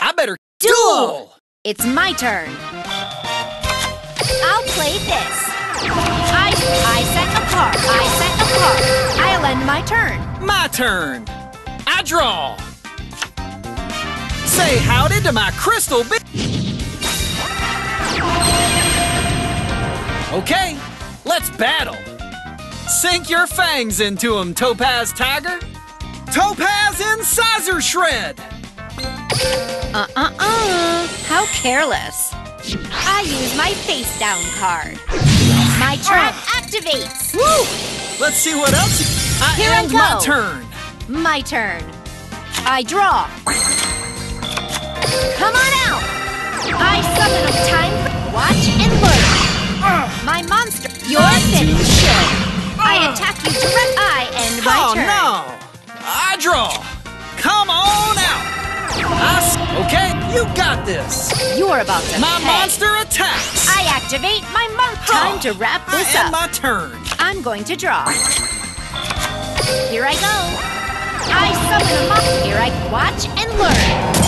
I better duel! It's my turn. I'll play this. I I set a card. I set a card. I'll end my turn. My turn. I draw. Say howdy to my crystal bi- Okay, let's battle. Sink your fangs into him, Topaz Tiger. Topaz Incisor Shred. Uh-uh-uh. How careless. I use my face down card. My trap activates. Woo! Let's see what else. I Here I end my turn. My turn. I draw. Come on out. I summon a time. Watch and learn. My monster. You're finished. I attack you direct. I end my oh turn. no! I draw. Okay, you got this. You're about to My pay. monster attacks. I activate my monk. Time to wrap this I up. my turn. I'm going to draw. Here I go. I summon a monk. Here I watch and learn.